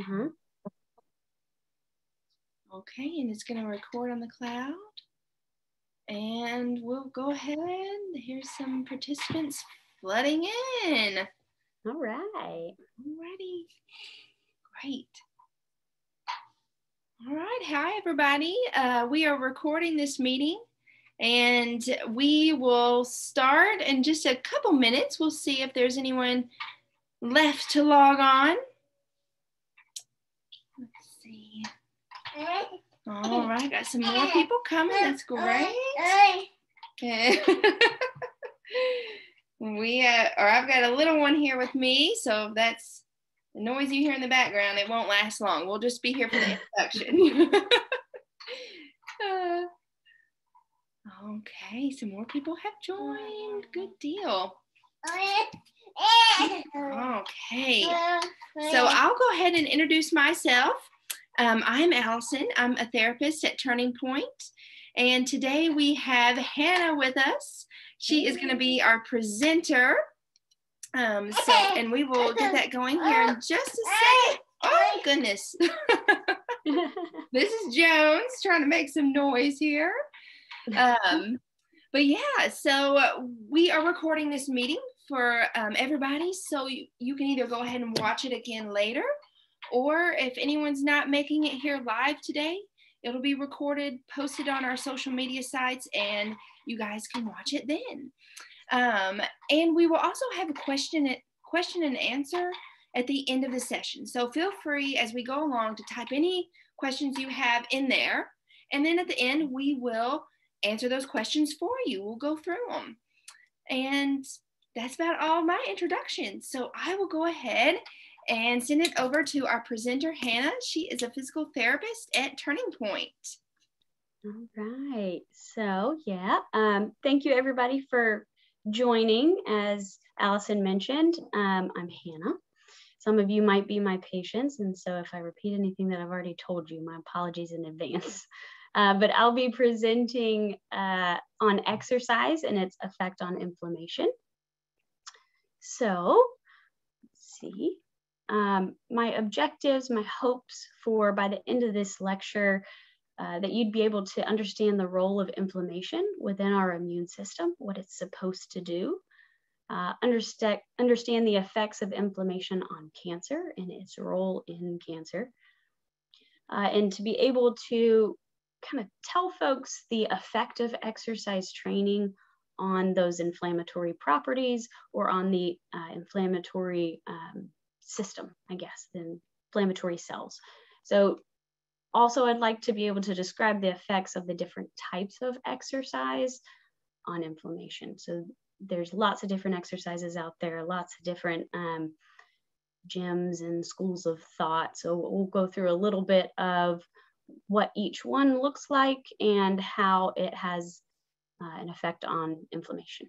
Mm-hmm. Okay, and it's going to record on the cloud. And we'll go ahead. Here's some participants flooding in. All right. Alrighty. Great. All right. Hi, everybody. Uh, we are recording this meeting and we will start in just a couple minutes. We'll see if there's anyone left to log on. All right, got some more people coming. That's great. we uh, or I've got a little one here with me, so that's the noise you hear in the background. It won't last long. We'll just be here for the introduction. uh, okay, some more people have joined. Good deal. Okay, so I'll go ahead and introduce myself. Um, I'm Allison. I'm a therapist at Turning Point, and today we have Hannah with us. She is going to be our presenter. Um, so, and we will get that going here in just a second. Oh goodness! this is Jones trying to make some noise here. Um, but yeah, so we are recording this meeting for um, everybody, so you, you can either go ahead and watch it again later or if anyone's not making it here live today, it'll be recorded, posted on our social media sites, and you guys can watch it then. Um, and we will also have a question, question and answer at the end of the session. So feel free as we go along to type any questions you have in there. And then at the end, we will answer those questions for you. We'll go through them. And that's about all my introduction. So I will go ahead and send it over to our presenter, Hannah. She is a physical therapist at Turning Point. All right. So, yeah, um, thank you everybody for joining. As Allison mentioned, um, I'm Hannah. Some of you might be my patients, and so if I repeat anything that I've already told you, my apologies in advance. Uh, but I'll be presenting uh, on exercise and its effect on inflammation. So, let's see um, my objectives, my hopes for by the end of this lecture, uh, that you'd be able to understand the role of inflammation within our immune system, what it's supposed to do, uh, understand, understand the effects of inflammation on cancer and its role in cancer, uh, and to be able to kind of tell folks the effect of exercise training on those inflammatory properties or on the uh, inflammatory um, system, I guess, the inflammatory cells. So also I'd like to be able to describe the effects of the different types of exercise on inflammation. So there's lots of different exercises out there, lots of different um, gyms and schools of thought. So we'll go through a little bit of what each one looks like and how it has uh, an effect on inflammation.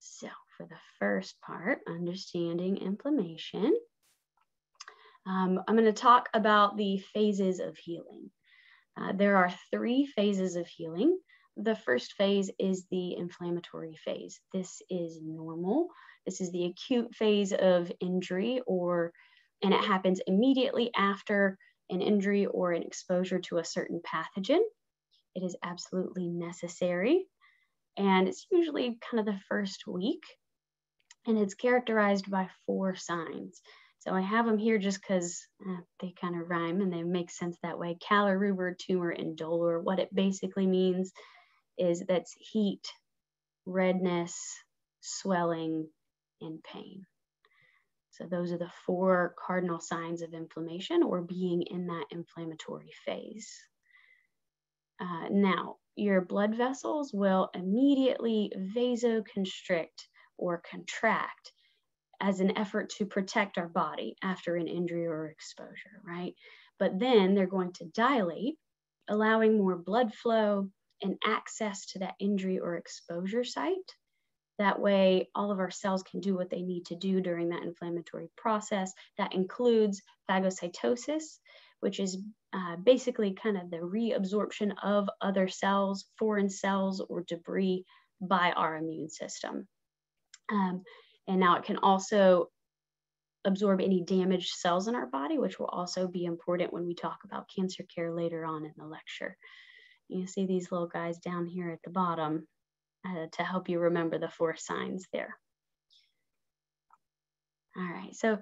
So for the first part, understanding inflammation. Um, I'm going to talk about the phases of healing. Uh, there are three phases of healing. The first phase is the inflammatory phase. This is normal. This is the acute phase of injury or and it happens immediately after an injury or an exposure to a certain pathogen. It is absolutely necessary. And it's usually kind of the first week and it's characterized by four signs. So I have them here just because uh, they kind of rhyme and they make sense that way. Calor, rubor, tumor, and dolor. What it basically means is that's heat, redness, swelling, and pain. So those are the four cardinal signs of inflammation or being in that inflammatory phase. Uh, now, your blood vessels will immediately vasoconstrict or contract as an effort to protect our body after an injury or exposure, right? But then they're going to dilate, allowing more blood flow and access to that injury or exposure site. That way, all of our cells can do what they need to do during that inflammatory process. That includes phagocytosis, which is uh, basically kind of the reabsorption of other cells, foreign cells, or debris by our immune system. Um, and now it can also absorb any damaged cells in our body, which will also be important when we talk about cancer care later on in the lecture. You see these little guys down here at the bottom uh, to help you remember the four signs there. All right, so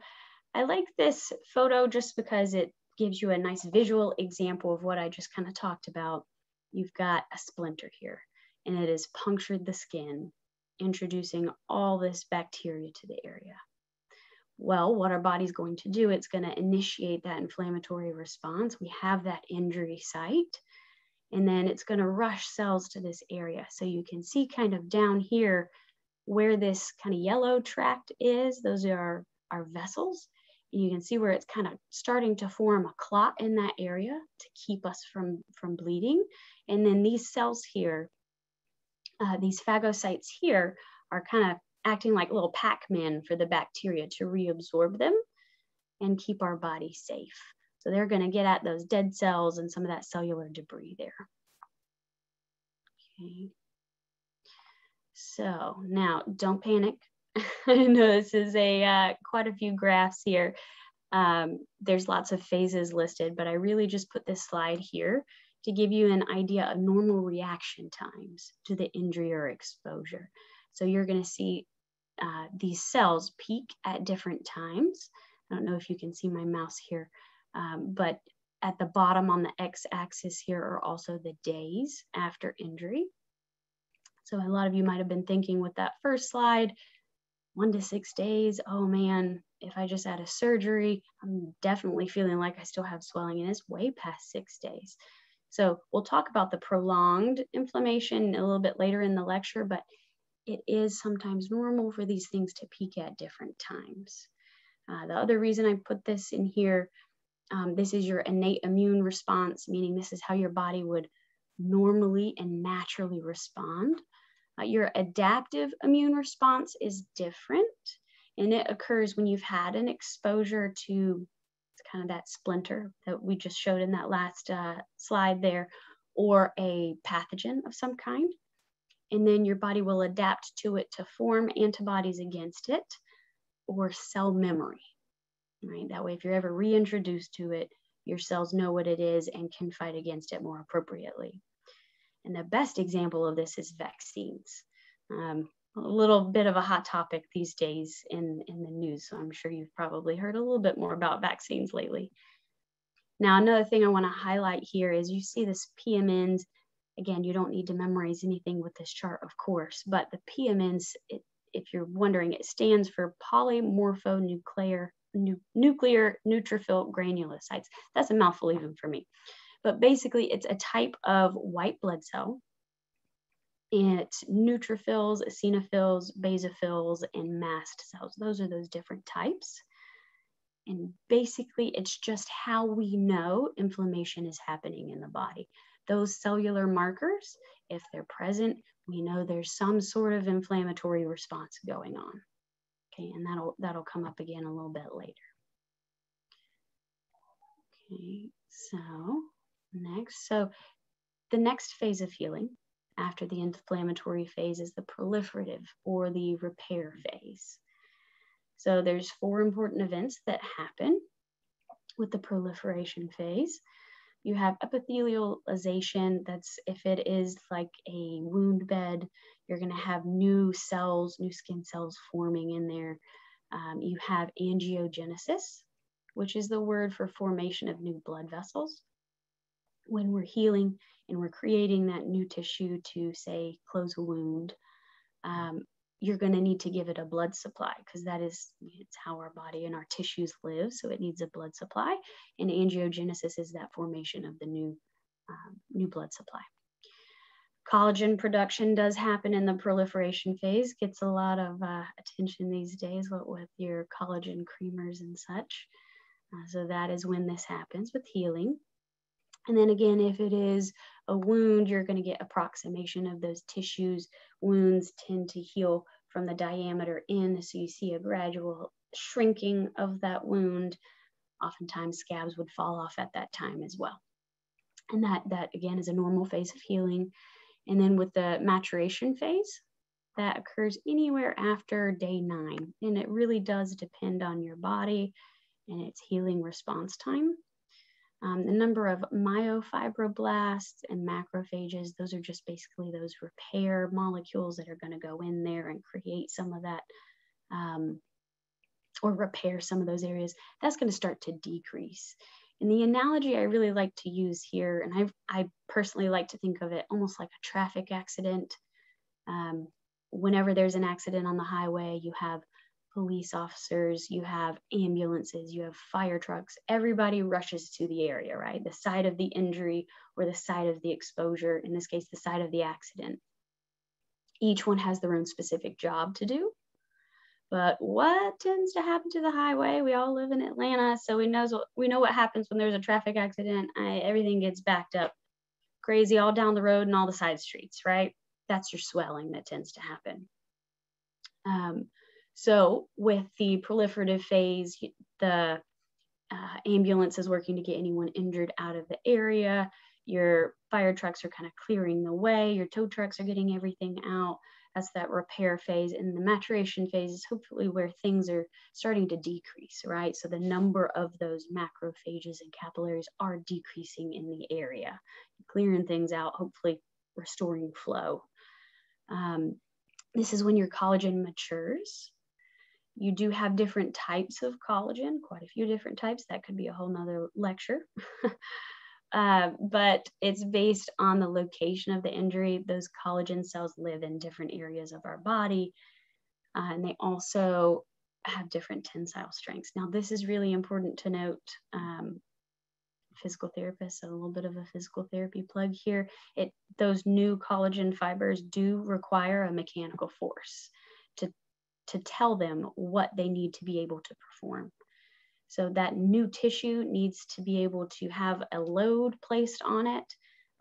I like this photo just because it gives you a nice visual example of what I just kind of talked about. You've got a splinter here and it has punctured the skin, introducing all this bacteria to the area. Well, what our body's going to do, it's going to initiate that inflammatory response. We have that injury site, and then it's going to rush cells to this area. So you can see kind of down here where this kind of yellow tract is, those are our vessels. And you can see where it's kind of starting to form a clot in that area to keep us from, from bleeding. And then these cells here, uh, these phagocytes here are kind of acting like little Pac-Man for the bacteria to reabsorb them and keep our body safe. So they're gonna get at those dead cells and some of that cellular debris there. Okay. So now don't panic. I know this is a uh, quite a few graphs here. Um, there's lots of phases listed, but I really just put this slide here to give you an idea of normal reaction times to the injury or exposure. So you're gonna see uh, these cells peak at different times. I don't know if you can see my mouse here, um, but at the bottom on the x-axis here are also the days after injury. So a lot of you might have been thinking with that first slide, one to six days, oh man, if I just had a surgery, I'm definitely feeling like I still have swelling and it's way past six days. So we'll talk about the prolonged inflammation a little bit later in the lecture, but it is sometimes normal for these things to peak at different times. Uh, the other reason I put this in here, um, this is your innate immune response, meaning this is how your body would normally and naturally respond. Uh, your adaptive immune response is different and it occurs when you've had an exposure to kind of that splinter that we just showed in that last uh, slide there, or a pathogen of some kind. And then your body will adapt to it to form antibodies against it or cell memory, right? That way, if you're ever reintroduced to it, your cells know what it is and can fight against it more appropriately. And the best example of this is vaccines. Um, a little bit of a hot topic these days in, in the news. So I'm sure you've probably heard a little bit more about vaccines lately. Now, another thing I want to highlight here is you see this PMNs. Again, you don't need to memorize anything with this chart, of course, but the PMNs, it, if you're wondering, it stands for polymorphonuclear nu nuclear neutrophil granulocytes. That's a mouthful even for me. But basically, it's a type of white blood cell it's neutrophils, eosinophils, basophils, and mast cells. Those are those different types. And basically, it's just how we know inflammation is happening in the body. Those cellular markers, if they're present, we know there's some sort of inflammatory response going on. Okay, and that'll that'll come up again a little bit later. Okay, so next, so the next phase of healing after the inflammatory phase is the proliferative or the repair phase. So there's four important events that happen with the proliferation phase. You have epithelialization, that's if it is like a wound bed, you're gonna have new cells, new skin cells forming in there. Um, you have angiogenesis, which is the word for formation of new blood vessels. When we're healing, and we're creating that new tissue to say close a wound, um, you're going to need to give it a blood supply because that is it's how our body and our tissues live. So it needs a blood supply, and angiogenesis is that formation of the new um, new blood supply. Collagen production does happen in the proliferation phase. Gets a lot of uh, attention these days with, with your collagen creamers and such. Uh, so that is when this happens with healing. And then again, if it is a wound, you're going to get approximation of those tissues. Wounds tend to heal from the diameter in, so you see a gradual shrinking of that wound. Oftentimes, scabs would fall off at that time as well. And that, that again is a normal phase of healing. And then with the maturation phase, that occurs anywhere after day nine. And it really does depend on your body and its healing response time. Um, the number of myofibroblasts and macrophages, those are just basically those repair molecules that are going to go in there and create some of that um, or repair some of those areas. That's going to start to decrease. And the analogy I really like to use here, and I, I personally like to think of it almost like a traffic accident. Um, whenever there's an accident on the highway, you have police officers, you have ambulances, you have fire trucks. Everybody rushes to the area, right? The site of the injury or the site of the exposure, in this case, the site of the accident. Each one has their own specific job to do. But what tends to happen to the highway? We all live in Atlanta, so we know we know what happens when there's a traffic accident. I, everything gets backed up crazy all down the road and all the side streets, right? That's your swelling that tends to happen. Um, so with the proliferative phase, the uh, ambulance is working to get anyone injured out of the area. Your fire trucks are kind of clearing the way. Your tow trucks are getting everything out. That's that repair phase. And the maturation phase is hopefully where things are starting to decrease, right? So the number of those macrophages and capillaries are decreasing in the area, clearing things out, hopefully restoring flow. Um, this is when your collagen matures. You do have different types of collagen, quite a few different types. That could be a whole nother lecture. uh, but it's based on the location of the injury. Those collagen cells live in different areas of our body. Uh, and they also have different tensile strengths. Now, this is really important to note. Um, physical therapists, so a little bit of a physical therapy plug here. It those new collagen fibers do require a mechanical force to tell them what they need to be able to perform. So that new tissue needs to be able to have a load placed on it,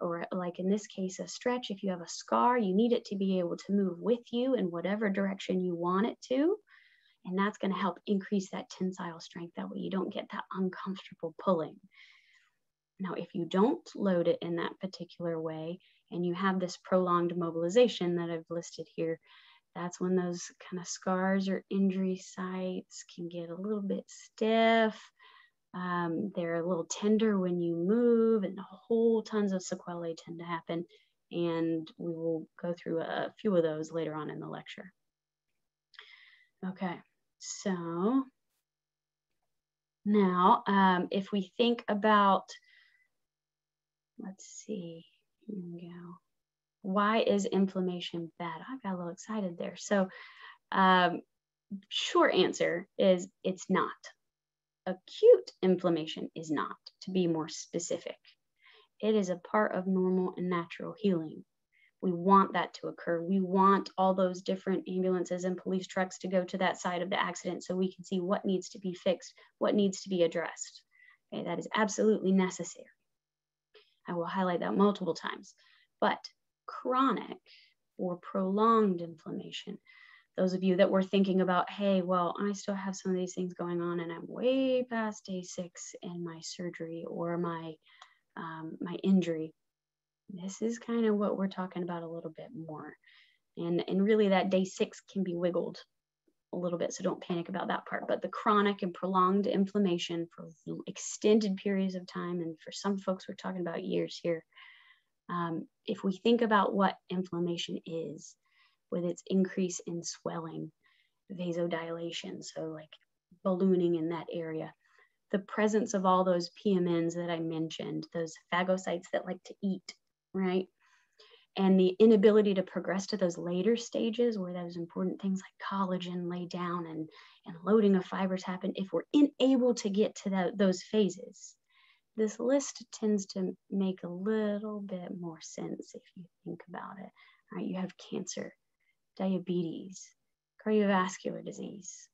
or like in this case, a stretch. If you have a scar, you need it to be able to move with you in whatever direction you want it to. And that's going to help increase that tensile strength. That way you don't get that uncomfortable pulling. Now, if you don't load it in that particular way and you have this prolonged mobilization that I've listed here, that's when those kind of scars or injury sites can get a little bit stiff. Um, they're a little tender when you move, and whole tons of sequelae tend to happen. And we will go through a few of those later on in the lecture. Okay, so now um, if we think about, let's see, here we go why is inflammation bad? I got a little excited there. So, um, short answer is it's not. Acute inflammation is not, to be more specific. It is a part of normal and natural healing. We want that to occur. We want all those different ambulances and police trucks to go to that side of the accident so we can see what needs to be fixed, what needs to be addressed. Okay, that is absolutely necessary. I will highlight that multiple times. But chronic or prolonged inflammation. Those of you that were thinking about, hey, well, I still have some of these things going on and I'm way past day six in my surgery or my um, my injury. This is kind of what we're talking about a little bit more. And, and really that day six can be wiggled a little bit, so don't panic about that part. But the chronic and prolonged inflammation for extended periods of time, and for some folks, we're talking about years here, um, if we think about what inflammation is, with its increase in swelling, vasodilation, so like ballooning in that area, the presence of all those PMNs that I mentioned, those phagocytes that like to eat, right? And the inability to progress to those later stages where those important things like collagen lay down and, and loading of fibers happen, if we're unable to get to the, those phases, this list tends to make a little bit more sense if you think about it. All right, you have cancer, diabetes, cardiovascular disease,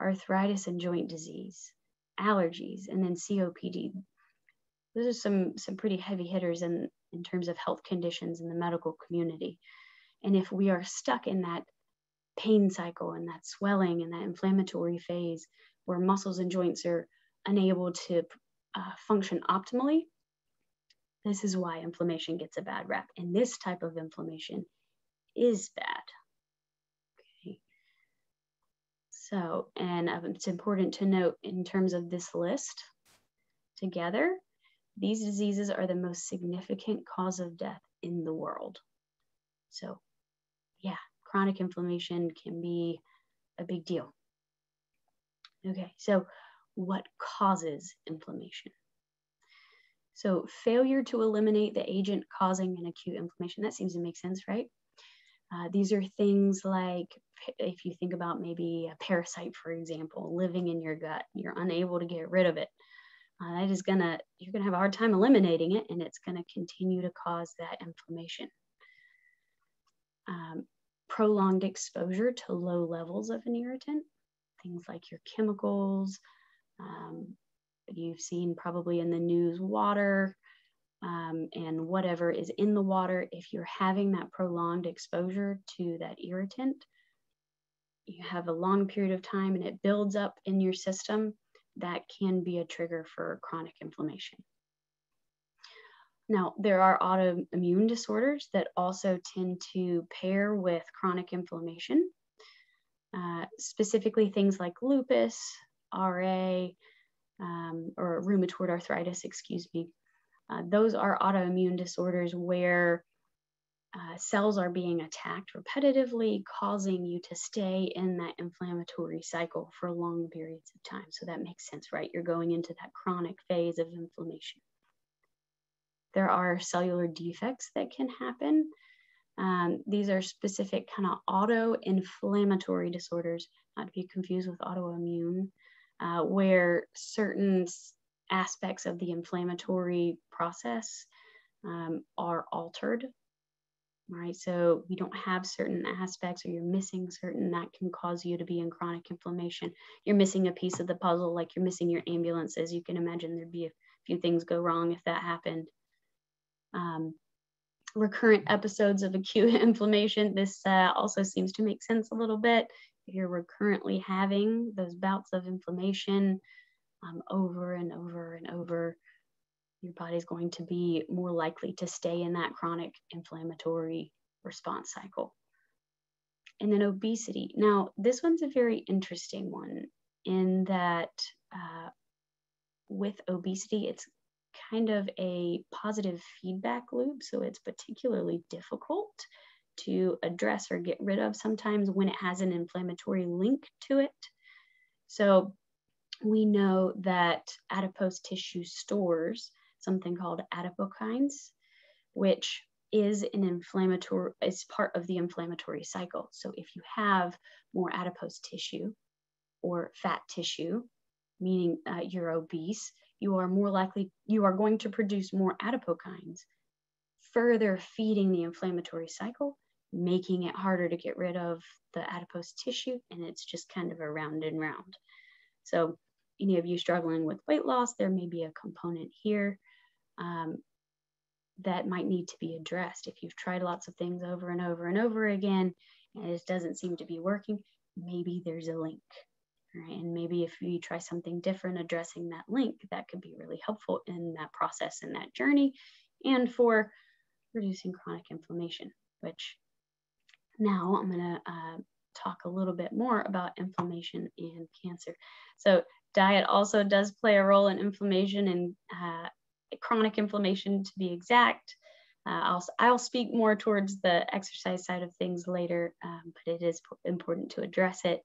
arthritis and joint disease, allergies, and then COPD. Those are some, some pretty heavy hitters in, in terms of health conditions in the medical community. And if we are stuck in that pain cycle and that swelling and that inflammatory phase where muscles and joints are unable to uh, function optimally, this is why inflammation gets a bad rap. And this type of inflammation is bad. Okay. So, and um, it's important to note in terms of this list together, these diseases are the most significant cause of death in the world. So, yeah, chronic inflammation can be a big deal. Okay, so what causes inflammation? So, failure to eliminate the agent causing an acute inflammation, that seems to make sense, right? Uh, these are things like if you think about maybe a parasite, for example, living in your gut, you're unable to get rid of it. Uh, that is gonna, you're gonna have a hard time eliminating it and it's gonna continue to cause that inflammation. Um, prolonged exposure to low levels of an irritant, things like your chemicals, um, you've seen probably in the news water, um, and whatever is in the water, if you're having that prolonged exposure to that irritant, you have a long period of time and it builds up in your system, that can be a trigger for chronic inflammation. Now, there are autoimmune disorders that also tend to pair with chronic inflammation, uh, specifically things like lupus, RA, um, or rheumatoid arthritis, excuse me, uh, those are autoimmune disorders where uh, cells are being attacked repetitively, causing you to stay in that inflammatory cycle for long periods of time. So that makes sense, right? You're going into that chronic phase of inflammation. There are cellular defects that can happen. Um, these are specific kind of auto-inflammatory disorders, not to be confused with autoimmune, uh, where certain aspects of the inflammatory process um, are altered right? So we don't have certain aspects or you're missing certain that can cause you to be in chronic inflammation. You're missing a piece of the puzzle, like you're missing your ambulances. You can imagine there'd be a few things go wrong if that happened. Um, recurrent episodes of acute inflammation. This uh, also seems to make sense a little bit. If you're recurrently having those bouts of inflammation, um, over and over and over, your body's going to be more likely to stay in that chronic inflammatory response cycle. And then obesity. Now, this one's a very interesting one in that uh, with obesity, it's kind of a positive feedback loop. So it's particularly difficult to address or get rid of sometimes when it has an inflammatory link to it. So we know that adipose tissue stores something called adipokines, which is an inflammatory, is part of the inflammatory cycle. So if you have more adipose tissue or fat tissue, meaning uh, you're obese, you are more likely, you are going to produce more adipokines, further feeding the inflammatory cycle, making it harder to get rid of the adipose tissue, and it's just kind of a round and round. So any of you struggling with weight loss, there may be a component here um, that might need to be addressed. If you've tried lots of things over and over and over again, and it doesn't seem to be working, maybe there's a link. Right? And maybe if you try something different addressing that link, that could be really helpful in that process and that journey and for reducing chronic inflammation, which now I'm going to uh, talk a little bit more about inflammation and cancer. So diet also does play a role in inflammation and uh, chronic inflammation to be exact. Uh, I'll, I'll speak more towards the exercise side of things later, um, but it is important to address it.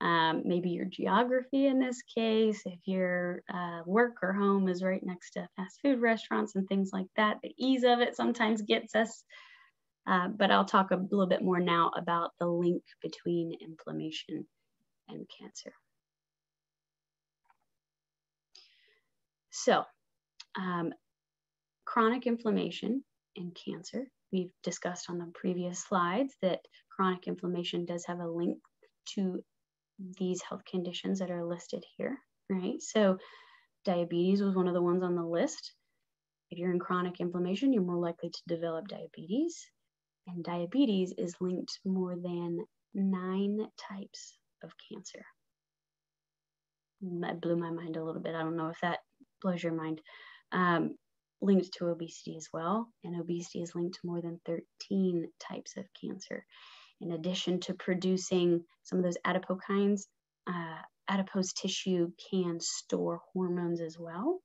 Um, maybe your geography in this case, if your uh, work or home is right next to fast food restaurants and things like that, the ease of it sometimes gets us. Uh, but I'll talk a little bit more now about the link between inflammation and cancer. So um, chronic inflammation and cancer. We've discussed on the previous slides that chronic inflammation does have a link to these health conditions that are listed here, right? So diabetes was one of the ones on the list. If you're in chronic inflammation, you're more likely to develop diabetes. And diabetes is linked more than nine types of cancer. That blew my mind a little bit. I don't know if that blows your mind um, linked to obesity as well. And obesity is linked to more than 13 types of cancer. In addition to producing some of those adipokines, uh, adipose tissue can store hormones as well.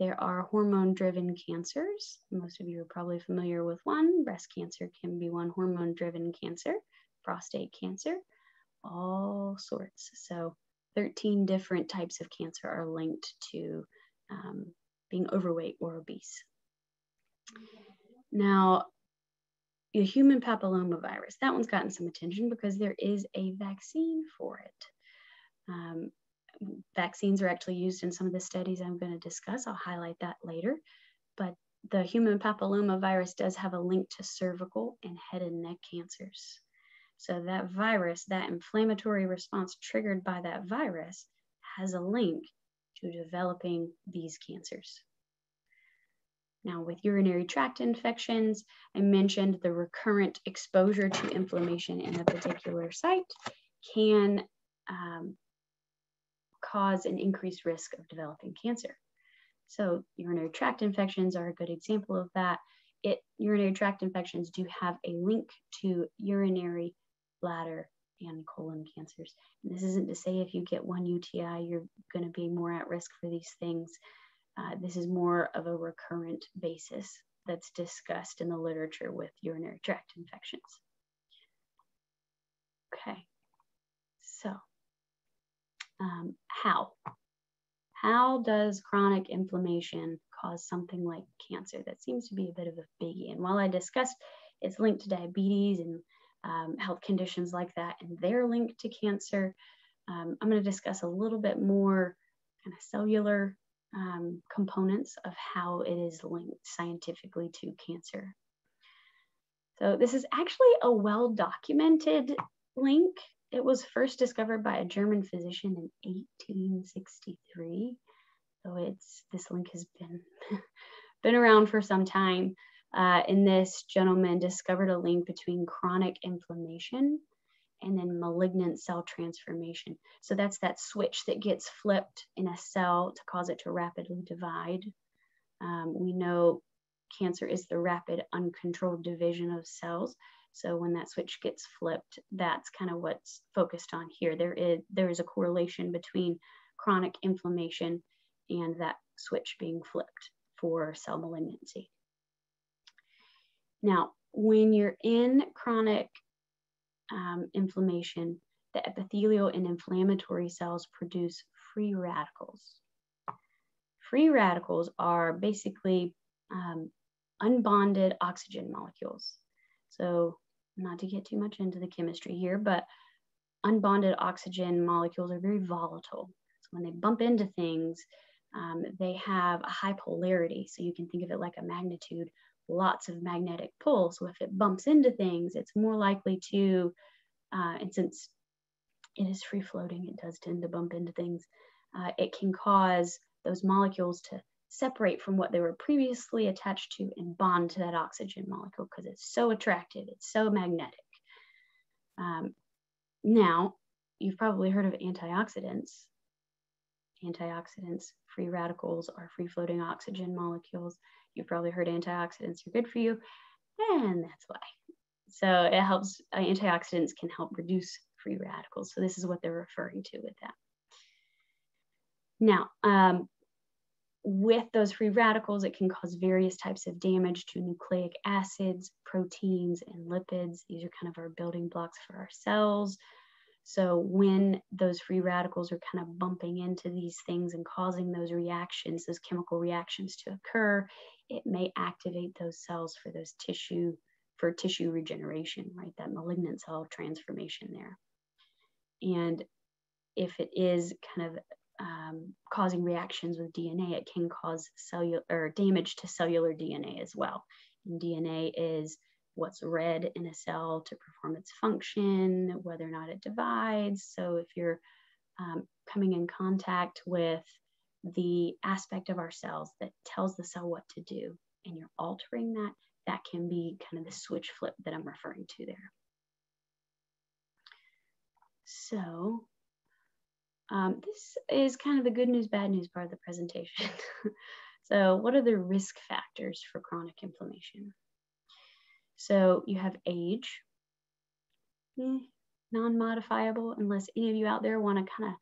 There are hormone driven cancers. Most of you are probably familiar with one. Breast cancer can be one hormone driven cancer, prostate cancer, all sorts. So, 13 different types of cancer are linked to um, being overweight or obese. Now, the human papillomavirus, that one's gotten some attention because there is a vaccine for it. Um, vaccines are actually used in some of the studies I'm going to discuss. I'll highlight that later. But the human papillomavirus does have a link to cervical and head and neck cancers. So that virus, that inflammatory response triggered by that virus, has a link to developing these cancers. Now, with urinary tract infections, I mentioned the recurrent exposure to inflammation in a particular site can um, cause an increased risk of developing cancer. So, urinary tract infections are a good example of that. It urinary tract infections do have a link to urinary bladder and colon cancers. And this isn't to say if you get one UTI, you're going to be more at risk for these things. Uh, this is more of a recurrent basis that's discussed in the literature with urinary tract infections. Okay, so um, how? How does chronic inflammation cause something like cancer? That seems to be a bit of a biggie. And while I discussed it's linked to diabetes and um, health conditions like that, and they're linked to cancer, um, I'm going to discuss a little bit more kind of cellular um, components of how it is linked scientifically to cancer. So this is actually a well-documented link. It was first discovered by a German physician in 1863. So it's this link has been been around for some time. Uh, and this gentleman discovered a link between chronic inflammation and then malignant cell transformation. So that's that switch that gets flipped in a cell to cause it to rapidly divide. Um, we know cancer is the rapid uncontrolled division of cells. So when that switch gets flipped, that's kind of what's focused on here. There is there is a correlation between chronic inflammation and that switch being flipped for cell malignancy. Now, when you're in chronic um, inflammation, the epithelial and inflammatory cells produce free radicals. Free radicals are basically um, unbonded oxygen molecules. So, not to get too much into the chemistry here, but unbonded oxygen molecules are very volatile. So, when they bump into things, um, they have a high polarity. So, you can think of it like a magnitude lots of magnetic pull. So if it bumps into things, it's more likely to, uh, and since it is free floating, it does tend to bump into things. Uh, it can cause those molecules to separate from what they were previously attached to and bond to that oxygen molecule because it's so attractive, it's so magnetic. Um, now, you've probably heard of antioxidants. Antioxidants, free radicals, are free floating oxygen molecules. You've probably heard antioxidants are good for you, and that's why. So it helps, uh, antioxidants can help reduce free radicals. So this is what they're referring to with that. Now, um, with those free radicals, it can cause various types of damage to nucleic acids, proteins, and lipids. These are kind of our building blocks for our cells. So when those free radicals are kind of bumping into these things and causing those reactions, those chemical reactions to occur, it may activate those cells for those tissue, for tissue regeneration, right? That malignant cell transformation there. And if it is kind of um, causing reactions with DNA, it can cause cellular or damage to cellular DNA as well. And DNA is what's read in a cell to perform its function, whether or not it divides. So if you're um, coming in contact with the aspect of our cells that tells the cell what to do and you're altering that, that can be kind of the switch flip that I'm referring to there. So um, this is kind of the good news, bad news part of the presentation. so what are the risk factors for chronic inflammation? So you have age. Eh, non-modifiable unless any of you out there want to kind of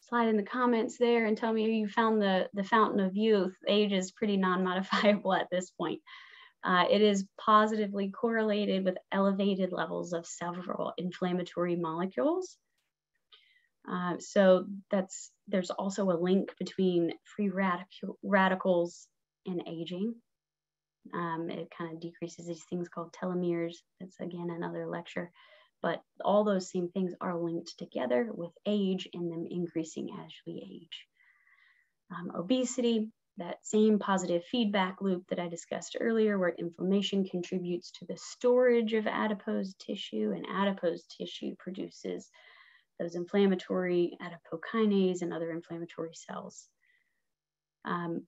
slide in the comments there and tell me you found the, the fountain of youth. Age is pretty non-modifiable at this point. Uh, it is positively correlated with elevated levels of several inflammatory molecules. Uh, so that's there's also a link between free radical, radicals and aging. Um, it kind of decreases these things called telomeres. That's again another lecture. But all those same things are linked together with age and them increasing as we age. Um, obesity, that same positive feedback loop that I discussed earlier, where inflammation contributes to the storage of adipose tissue, and adipose tissue produces those inflammatory adipokines and other inflammatory cells. Um,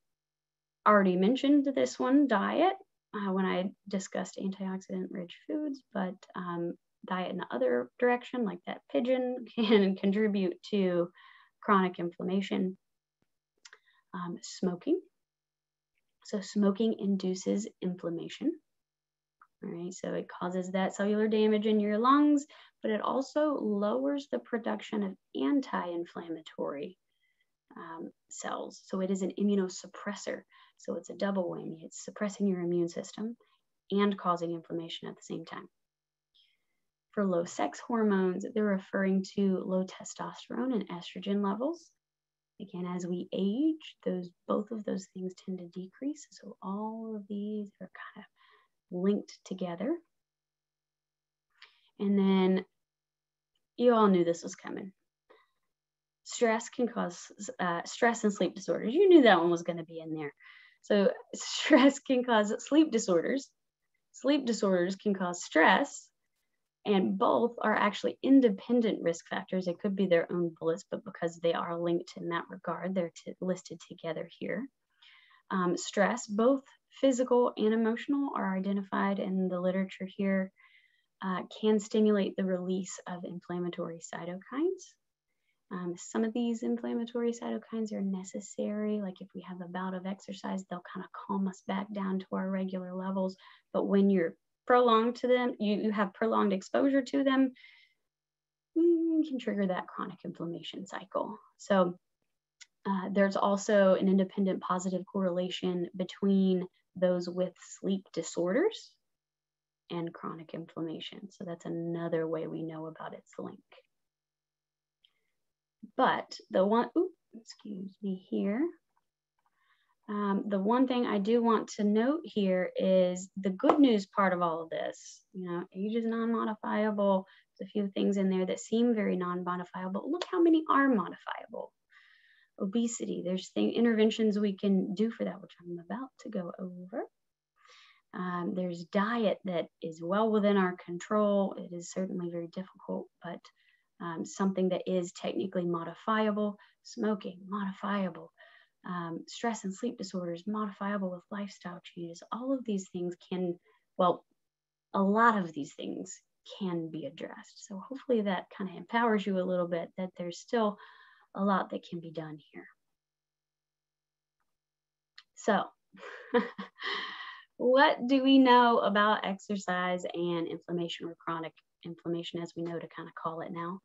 already mentioned this one, diet, uh, when I discussed antioxidant-rich foods, but um, diet in the other direction, like that pigeon, can contribute to chronic inflammation. Um, smoking. So smoking induces inflammation. Right, so it causes that cellular damage in your lungs, but it also lowers the production of anti-inflammatory um, cells. So it is an immunosuppressor. So it's a double whammy. It's suppressing your immune system and causing inflammation at the same time. For low sex hormones, they're referring to low testosterone and estrogen levels. Again, as we age, those both of those things tend to decrease. So all of these are kind of linked together. And then you all knew this was coming. Stress can cause uh, stress and sleep disorders. You knew that one was going to be in there. So stress can cause sleep disorders. Sleep disorders can cause stress, and both are actually independent risk factors. It could be their own bullets, but because they are linked in that regard, they're listed together here. Um, stress, both physical and emotional, are identified in the literature here, uh, can stimulate the release of inflammatory cytokines. Um, some of these inflammatory cytokines are necessary, like if we have a bout of exercise, they'll kind of calm us back down to our regular levels. But when you're prolonged to them, you, you have prolonged exposure to them, you can trigger that chronic inflammation cycle. So uh, there's also an independent positive correlation between those with sleep disorders and chronic inflammation. So that's another way we know about its link. But the one, oops, excuse me here. Um, the one thing I do want to note here is the good news part of all of this. You know, age is non-modifiable. There's a few things in there that seem very non-modifiable. Look how many are modifiable. Obesity, there's thing, interventions we can do for that, which I'm about to go over. Um, there's diet that is well within our control. It is certainly very difficult, but um, something that is technically modifiable. Smoking, modifiable. Um, stress and sleep disorders, modifiable with lifestyle changes. All of these things can, well, a lot of these things can be addressed. So hopefully that kind of empowers you a little bit that there's still a lot that can be done here. So what do we know about exercise and inflammation or chronic inflammation as we know to kind of call it now?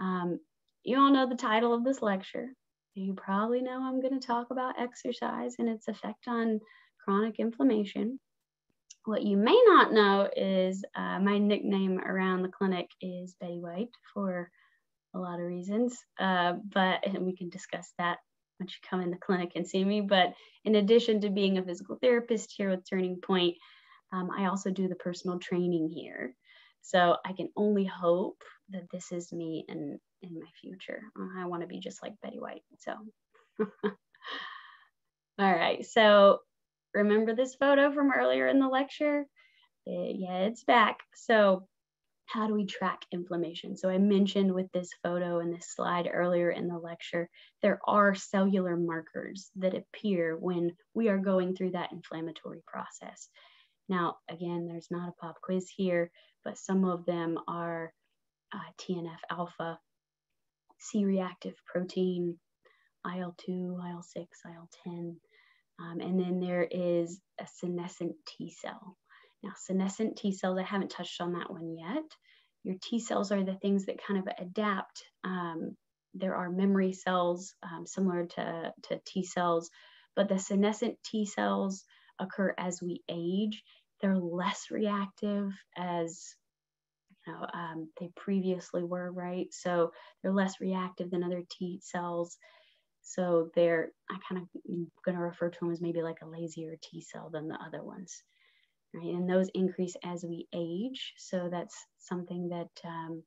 Um, you all know the title of this lecture. You probably know I'm going to talk about exercise and its effect on chronic inflammation. What you may not know is uh, my nickname around the clinic is Betty White for a lot of reasons, uh, but we can discuss that once you come in the clinic and see me. But in addition to being a physical therapist here with Turning Point, um, I also do the personal training here. So I can only hope that this is me in, in my future. I want to be just like Betty White. So, all right. So remember this photo from earlier in the lecture? Yeah, it's back. So how do we track inflammation? So I mentioned with this photo and this slide earlier in the lecture, there are cellular markers that appear when we are going through that inflammatory process. Now, again, there's not a pop quiz here, but some of them are uh, TNF alpha, C-reactive protein, IL-2, IL-6, IL-10, um, and then there is a senescent T cell. Now, senescent T cells, I haven't touched on that one yet. Your T cells are the things that kind of adapt. Um, there are memory cells um, similar to, to T cells, but the senescent T cells occur as we age. They're less reactive as you know um, they previously were, right? So they're less reactive than other T cells. So they're I kind of going to refer to them as maybe like a lazier T cell than the other ones. Right? And those increase as we age. So that's something that um,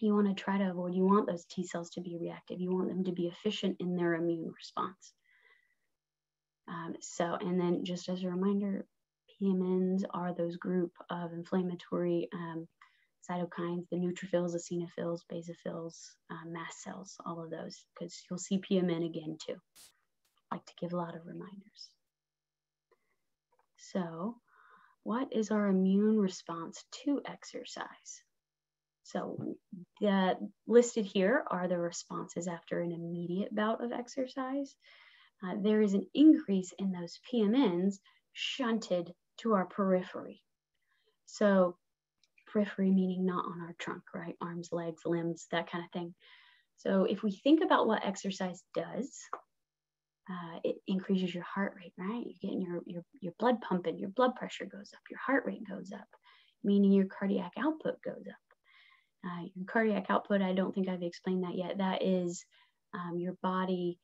you want to try to avoid. You want those T cells to be reactive. You want them to be efficient in their immune response. Um, so, and then just as a reminder, PMNs are those group of inflammatory um, cytokines, the neutrophils, eosinophils, basophils, uh, mast cells, all of those, because you'll see PMN again too. I like to give a lot of reminders. So, what is our immune response to exercise? So, the listed here are the responses after an immediate bout of exercise uh, there is an increase in those PMNs shunted to our periphery. So periphery meaning not on our trunk, right? Arms, legs, limbs, that kind of thing. So if we think about what exercise does, uh, it increases your heart rate, right? You're getting your, your, your blood pumping, your blood pressure goes up, your heart rate goes up, meaning your cardiac output goes up. Uh, your cardiac output, I don't think I've explained that yet. That is um, your body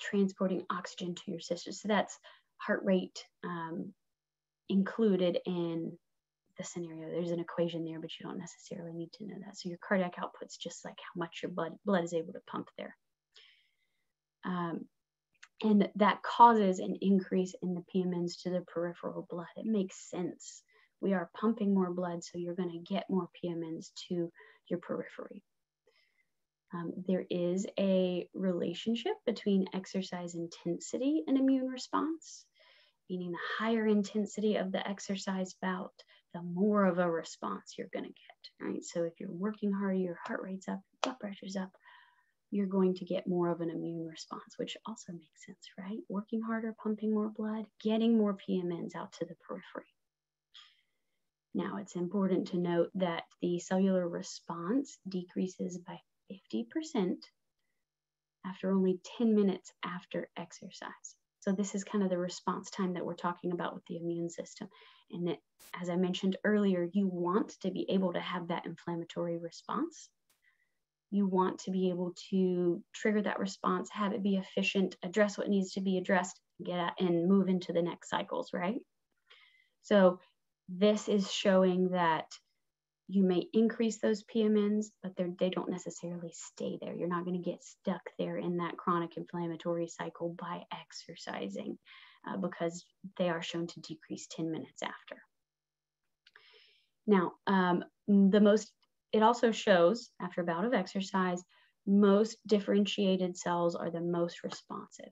transporting oxygen to your system. So that's heart rate um, included in the scenario. There's an equation there, but you don't necessarily need to know that. So your cardiac output's just like how much your blood, blood is able to pump there. Um, and that causes an increase in the PMNs to the peripheral blood. It makes sense. We are pumping more blood, so you're going to get more PMNs to your periphery. Um, there is a relationship between exercise intensity and immune response, meaning the higher intensity of the exercise bout, the more of a response you're going to get, right? So if you're working hard, your heart rate's up, blood pressure's up, you're going to get more of an immune response, which also makes sense, right? Working harder, pumping more blood, getting more PMNs out to the periphery. Now, it's important to note that the cellular response decreases by 50% after only 10 minutes after exercise. So this is kind of the response time that we're talking about with the immune system. And as I mentioned earlier, you want to be able to have that inflammatory response. You want to be able to trigger that response, have it be efficient, address what needs to be addressed, get at, and move into the next cycles, right? So this is showing that you may increase those PMNs, but they don't necessarily stay there. You're not going to get stuck there in that chronic inflammatory cycle by exercising uh, because they are shown to decrease 10 minutes after. Now, um, the most, it also shows after a bout of exercise, most differentiated cells are the most responsive.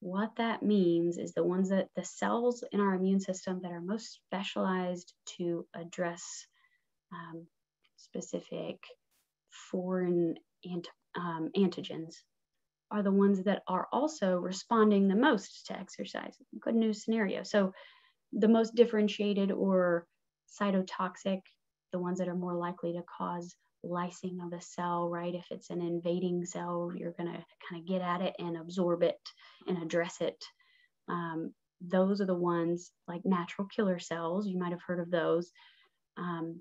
What that means is the ones that the cells in our immune system that are most specialized to address um, specific foreign um, antigens are the ones that are also responding the most to exercise. Good news scenario. So the most differentiated or cytotoxic, the ones that are more likely to cause lysing of a cell, right? If it's an invading cell, you're going to kind of get at it and absorb it and address it. Um, those are the ones like natural killer cells. You might have heard of those. Um,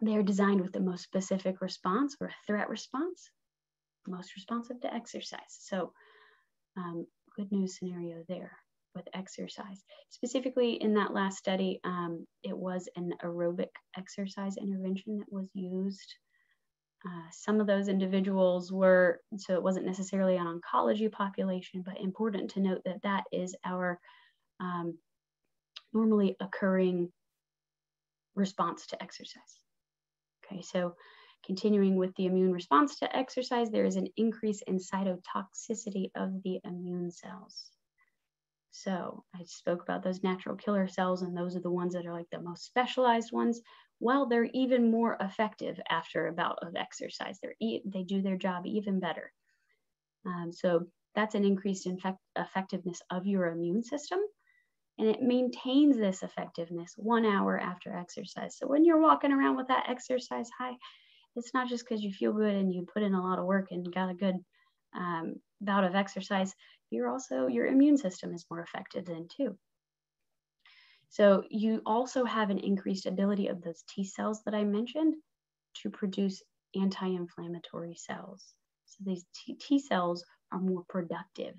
they're designed with the most specific response or a threat response, most responsive to exercise. So, um, good news scenario there with exercise. Specifically, in that last study, um, it was an aerobic exercise intervention that was used. Uh, some of those individuals were, so it wasn't necessarily an oncology population, but important to note that that is our um, normally occurring response to exercise. Okay, so continuing with the immune response to exercise, there is an increase in cytotoxicity of the immune cells. So I spoke about those natural killer cells, and those are the ones that are like the most specialized ones. Well, they're even more effective after a bout of exercise. They're e they do their job even better. Um, so that's an increased effectiveness of your immune system. and it maintains this effectiveness one hour after exercise. So when you're walking around with that exercise high, it's not just because you feel good and you put in a lot of work and got a good um, bout of exercise. You're also your immune system is more effective then too. So you also have an increased ability of those T cells that I mentioned to produce anti-inflammatory cells. So these T, T cells are more productive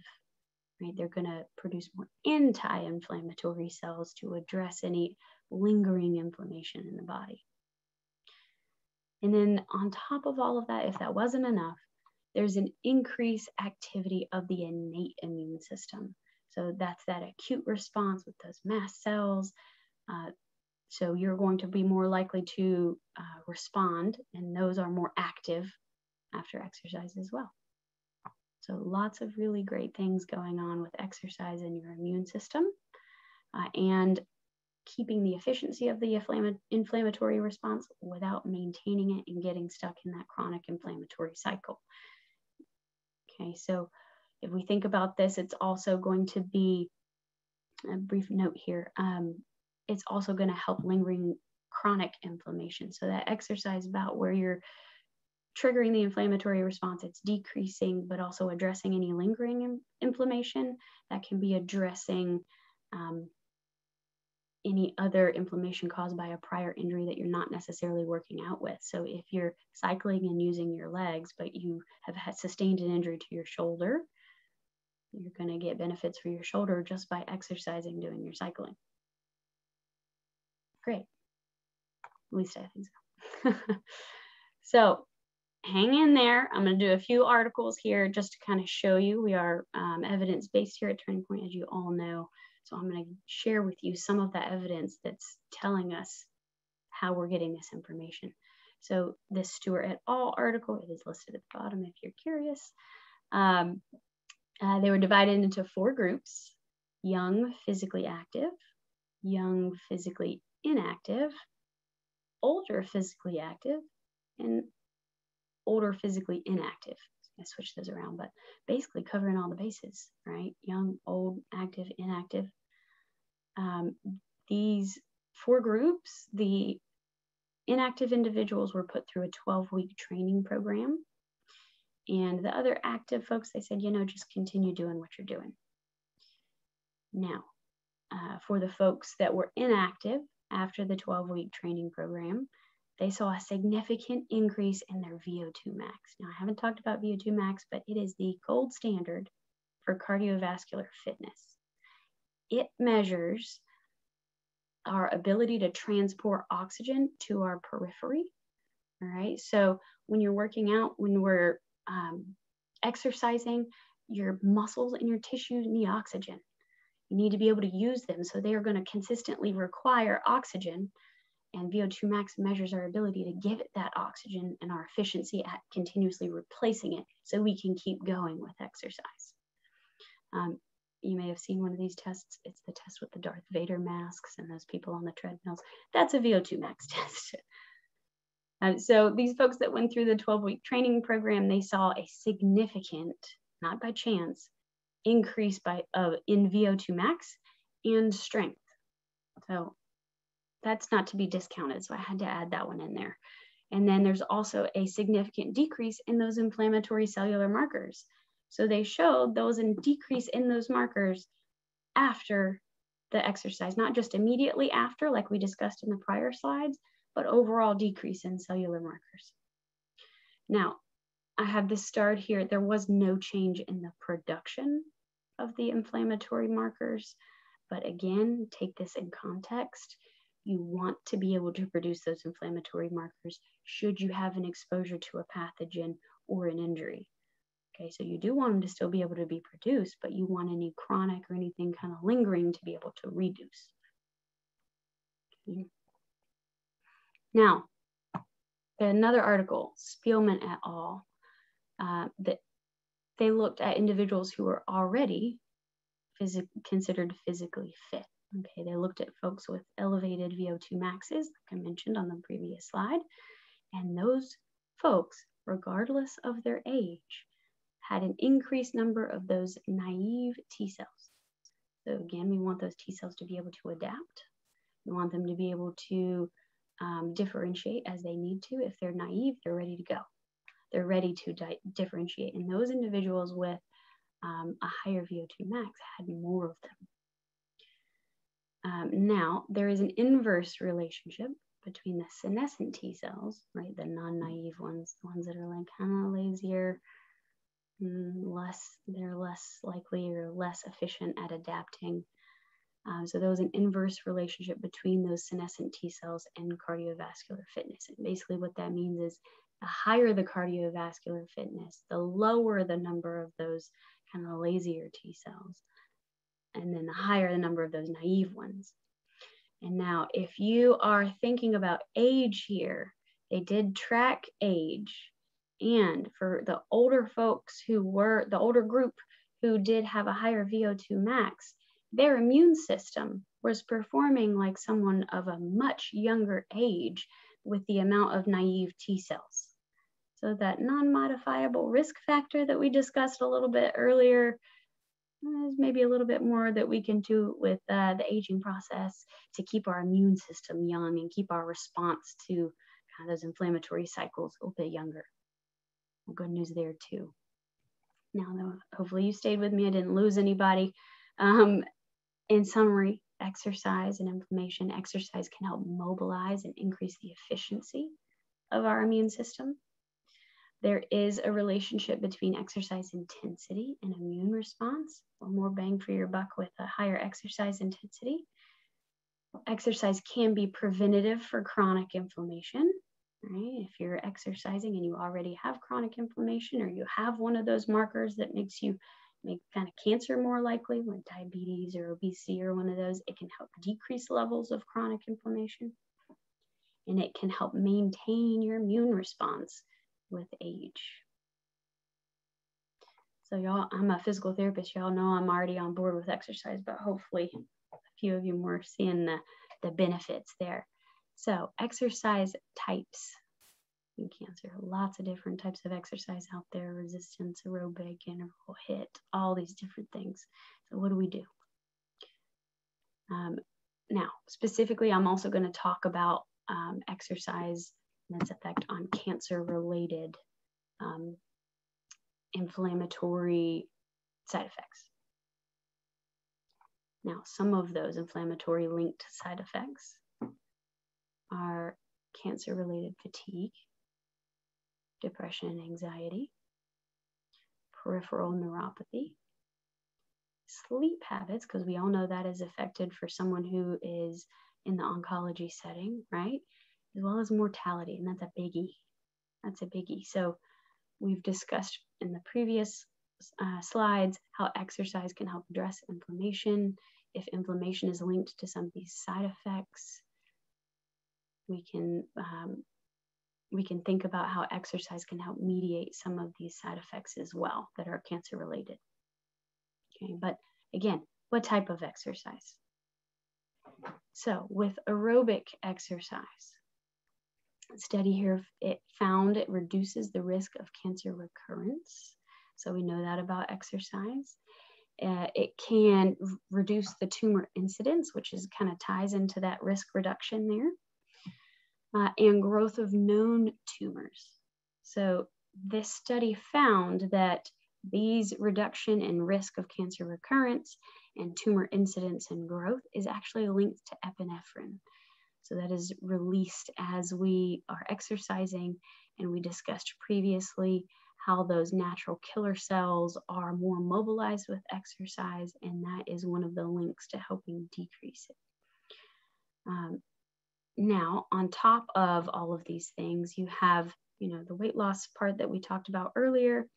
right? They're going to produce more anti-inflammatory cells to address any lingering inflammation in the body. And then on top of all of that, if that wasn't enough, there's an increased activity of the innate immune system. So that's that acute response with those mast cells. Uh, so you're going to be more likely to uh, respond, and those are more active after exercise as well. So lots of really great things going on with exercise in your immune system uh, and keeping the efficiency of the inflammatory response without maintaining it and getting stuck in that chronic inflammatory cycle. Okay, so if we think about this, it's also going to be a brief note here. Um, it's also going to help lingering chronic inflammation. So that exercise about where you're triggering the inflammatory response, it's decreasing, but also addressing any lingering inflammation that can be addressing um, any other inflammation caused by a prior injury that you're not necessarily working out with. So if you're cycling and using your legs, but you have had sustained an injury to your shoulder, you're going to get benefits for your shoulder just by exercising doing your cycling. Great. At least I think so. so hang in there. I'm going to do a few articles here just to kind of show you. We are um, evidence based here at TurningPoint, as you all know. So I'm going to share with you some of the evidence that's telling us how we're getting this information. So this Stewart et al. article, it is listed at the bottom if you're curious. Um, uh, they were divided into four groups, young physically active, young physically inactive, older physically active, and older, physically inactive. I switch those around, but basically covering all the bases, right? Young, old, active, inactive. Um, these four groups, the inactive individuals were put through a 12 week training program. And the other active folks, they said, you know, just continue doing what you're doing. Now, uh, for the folks that were inactive after the 12 week training program, they saw a significant increase in their VO2 max. Now, I haven't talked about VO2 max, but it is the gold standard for cardiovascular fitness. It measures our ability to transport oxygen to our periphery. All right. So when you're working out, when we're um, exercising, your muscles and your tissues need oxygen. You need to be able to use them. So they are going to consistently require oxygen and VO2 max measures our ability to give it that oxygen and our efficiency at continuously replacing it so we can keep going with exercise. Um, you may have seen one of these tests. It's the test with the Darth Vader masks and those people on the treadmills. That's a VO2 max test. Uh, so these folks that went through the 12 week training program, they saw a significant, not by chance, increase by uh, in VO2 max and strength. So that's not to be discounted. So I had to add that one in there. And then there's also a significant decrease in those inflammatory cellular markers. So they showed those in decrease in those markers after the exercise, not just immediately after, like we discussed in the prior slides, but overall decrease in cellular markers. Now, I have this starred here. There was no change in the production of the inflammatory markers. But again, take this in context you want to be able to produce those inflammatory markers should you have an exposure to a pathogen or an injury. Okay, so you do want them to still be able to be produced, but you want any chronic or anything kind of lingering to be able to reduce. Okay. Now, another article, Spielmann et al., uh, that they looked at individuals who were already phys considered physically fit. Okay, they looked at folks with elevated VO2 maxes, like I mentioned on the previous slide, and those folks, regardless of their age, had an increased number of those naive T cells. So again, we want those T cells to be able to adapt. We want them to be able to um, differentiate as they need to. If they're naive, they're ready to go. They're ready to di- differentiate. And those individuals with um, a higher VO2 max had more of them. Um, now, there is an inverse relationship between the senescent T cells, right, the non-naive ones, the ones that are like kind of lazier, mm, less, they're less likely or less efficient at adapting. Um, so there was an inverse relationship between those senescent T cells and cardiovascular fitness. And basically what that means is the higher the cardiovascular fitness, the lower the number of those kind of lazier T cells and then the higher the number of those naive ones. And now, if you are thinking about age here, they did track age. And for the older folks who were the older group who did have a higher VO2 max, their immune system was performing like someone of a much younger age with the amount of naive T cells. So that non-modifiable risk factor that we discussed a little bit earlier there's maybe a little bit more that we can do with uh, the aging process to keep our immune system young and keep our response to of those inflammatory cycles a little bit younger. Good news there too. Now, hopefully you stayed with me. I didn't lose anybody. Um, in summary, exercise and inflammation. Exercise can help mobilize and increase the efficiency of our immune system. There is a relationship between exercise intensity and immune response, or more bang for your buck with a higher exercise intensity. Exercise can be preventative for chronic inflammation. Right? If you're exercising and you already have chronic inflammation, or you have one of those markers that makes you make kind of cancer more likely, like diabetes or obesity or one of those, it can help decrease levels of chronic inflammation. And it can help maintain your immune response with age. So y'all, I'm a physical therapist. Y'all know I'm already on board with exercise, but hopefully a few of you more seeing the, the benefits there. So exercise types in cancer, lots of different types of exercise out there, resistance, aerobic, interval, HIIT, all these different things. So what do we do? Um, now, specifically, I'm also going to talk about um, exercise and its effect on cancer related um, inflammatory side effects. Now, some of those inflammatory linked side effects are cancer related fatigue, depression and anxiety, peripheral neuropathy, sleep habits, because we all know that is affected for someone who is in the oncology setting, right? As well as mortality, and that's a biggie. That's a biggie. So we've discussed in the previous uh, slides how exercise can help address inflammation. If inflammation is linked to some of these side effects, we can um, we can think about how exercise can help mediate some of these side effects as well that are cancer related. Okay, but again, what type of exercise? So with aerobic exercise, study here, it found it reduces the risk of cancer recurrence. So we know that about exercise. Uh, it can reduce the tumor incidence, which is kind of ties into that risk reduction there, uh, and growth of known tumors. So this study found that these reduction in risk of cancer recurrence and tumor incidence and growth is actually linked to epinephrine. So that is released as we are exercising. And we discussed previously how those natural killer cells are more mobilized with exercise. And that is one of the links to helping decrease it. Um, now, on top of all of these things, you have, you know, the weight loss part that we talked about earlier,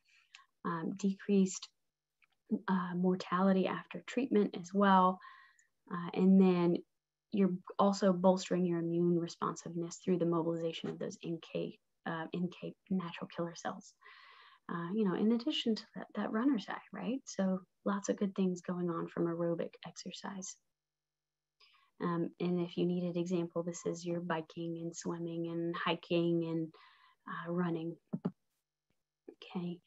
um, decreased uh, mortality after treatment as well. Uh, and then you're also bolstering your immune responsiveness through the mobilization of those NK, uh, NK natural killer cells. Uh, you know, in addition to that, that runner's eye, right? So lots of good things going on from aerobic exercise. Um, and if you need an example, this is your biking and swimming and hiking and uh, running. Okay.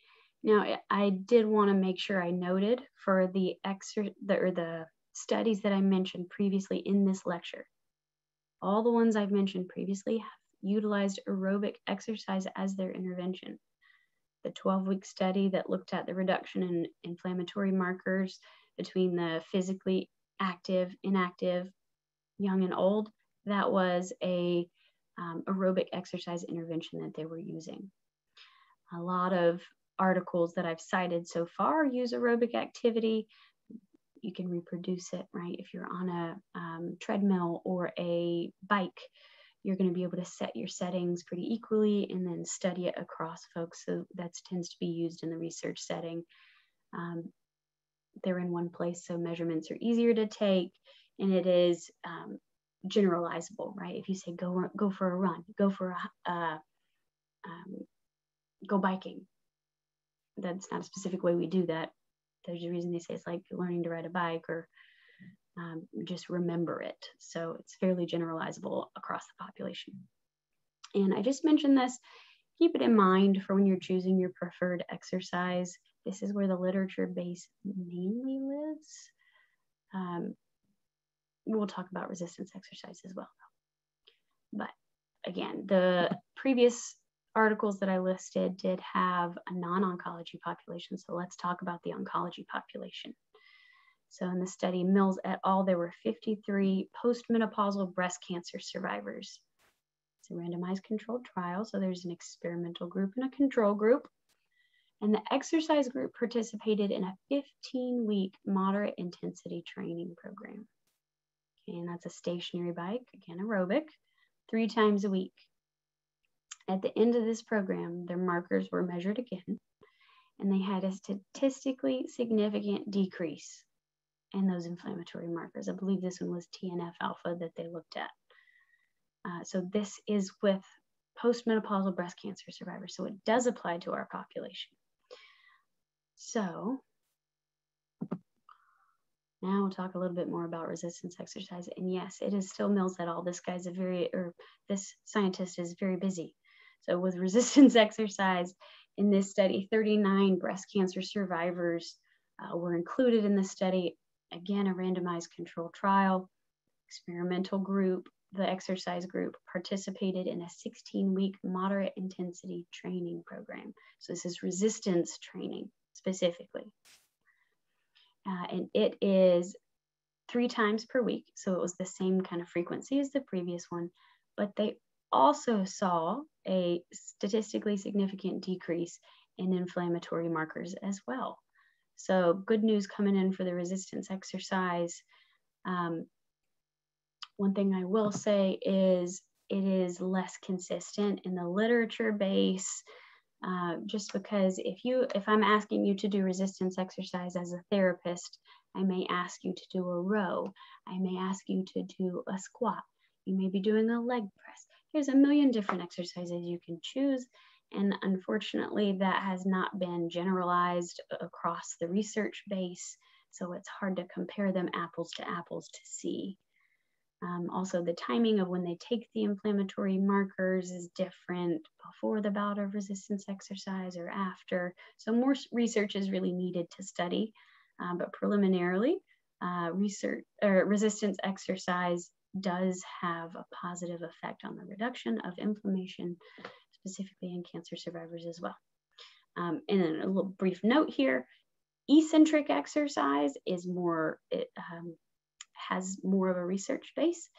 Now, I did want to make sure I noted for the exer the or the studies that I mentioned previously in this lecture, all the ones I've mentioned previously have utilized aerobic exercise as their intervention. The 12 week study that looked at the reduction in inflammatory markers between the physically active, inactive, young, and old, that was a um, aerobic exercise intervention that they were using. A lot of articles that I've cited so far use aerobic activity. You can reproduce it, right? If you're on a um, treadmill or a bike, you're going to be able to set your settings pretty equally and then study it across folks. So that tends to be used in the research setting. Um, they're in one place, so measurements are easier to take, and it is um, generalizable, right? If you say go go for a run, go for a uh, um, go biking, that's not a specific way we do that. There's a reason they say it's like learning to ride a bike or um, just remember it. So it's fairly generalizable across the population. And I just mentioned this, keep it in mind for when you're choosing your preferred exercise. This is where the literature base mainly lives. Um, we'll talk about resistance exercise as well. But again, the previous articles that I listed did have a non-oncology population. So let's talk about the oncology population. So in the study Mills et al., there were 53 postmenopausal breast cancer survivors. It's a randomized controlled trial. So there's an experimental group and a control group. And the exercise group participated in a 15 week moderate intensity training program. Okay, and that's a stationary bike, again, aerobic, three times a week. At the end of this program, their markers were measured again, and they had a statistically significant decrease in those inflammatory markers. I believe this one was TNF alpha that they looked at. Uh, so this is with postmenopausal breast cancer survivors. So it does apply to our population. So now we'll talk a little bit more about resistance exercise. And yes, it is still Mills et al. This guy's a very, or this scientist is very busy. So with resistance exercise in this study, 39 breast cancer survivors uh, were included in the study. Again, a randomized controlled trial, experimental group, the exercise group participated in a 16 week moderate intensity training program. So this is resistance training specifically. Uh, and it is three times per week. So it was the same kind of frequency as the previous one, but they also saw a statistically significant decrease in inflammatory markers as well. So good news coming in for the resistance exercise. Um, one thing I will say is it is less consistent in the literature base, uh, just because if you if I'm asking you to do resistance exercise as a therapist, I may ask you to do a row. I may ask you to do a squat. You may be doing a leg. There's a million different exercises you can choose. And unfortunately, that has not been generalized across the research base. So it's hard to compare them apples to apples to see. Um, also, the timing of when they take the inflammatory markers is different before the bout of resistance exercise or after. So, more research is really needed to study. Um, but preliminarily, uh, research or resistance exercise does have a positive effect on the reduction of inflammation specifically in cancer survivors as well. Um, and then a little brief note here, eccentric exercise is more, it um, has more of a research base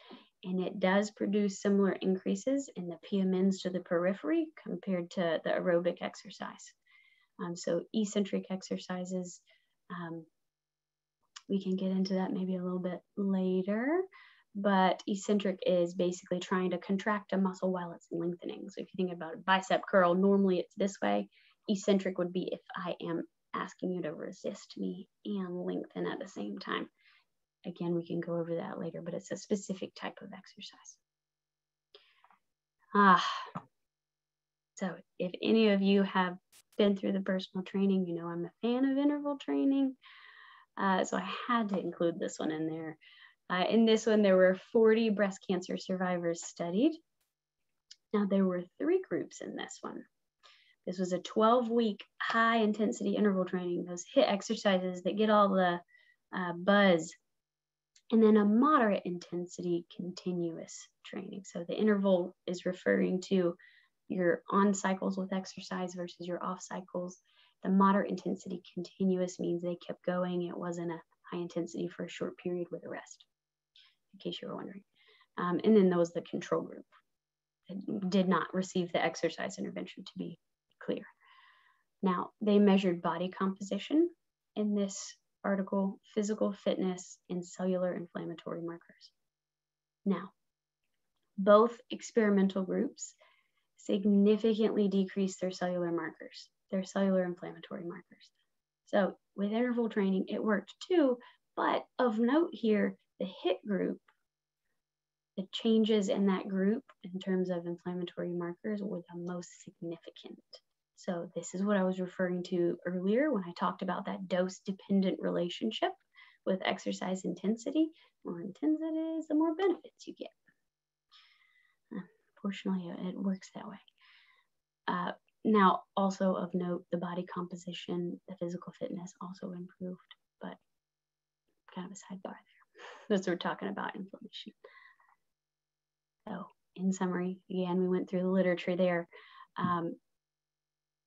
and it does produce similar increases in the PMNs to the periphery compared to the aerobic exercise. Um, so eccentric exercises, um, we can get into that maybe a little bit later but eccentric is basically trying to contract a muscle while it's lengthening. So if you think about a bicep curl, normally it's this way. Eccentric would be if I am asking you to resist me and lengthen at the same time. Again, we can go over that later, but it's a specific type of exercise. Ah, so if any of you have been through the personal training, you know I'm a fan of interval training. Uh, so I had to include this one in there. Uh, in this one, there were 40 breast cancer survivors studied. Now, there were three groups in this one. This was a 12 week high intensity interval training, those HIIT exercises that get all the uh, buzz and then a moderate intensity continuous training. So the interval is referring to your on cycles with exercise versus your off cycles. The moderate intensity continuous means they kept going. It wasn't a high intensity for a short period with a rest, in case you were wondering. Um, and then there was the control group that did not receive the exercise intervention to be clear. Now, they measured body composition in this article, physical fitness, and cellular inflammatory markers. Now, both experimental groups significantly decreased their cellular markers, their cellular inflammatory markers. So with interval training, it worked too, but of note here, the HIIT group, the changes in that group in terms of inflammatory markers were the most significant. So this is what I was referring to earlier when I talked about that dose-dependent relationship with exercise intensity. The more intense it is, the more benefits you get. Unfortunately, it works that way. Uh, now, also of note, the body composition, the physical fitness also improved, but kind of a sidebar there. Because we're talking about inflammation. So, in summary, again, we went through the literature there. Um,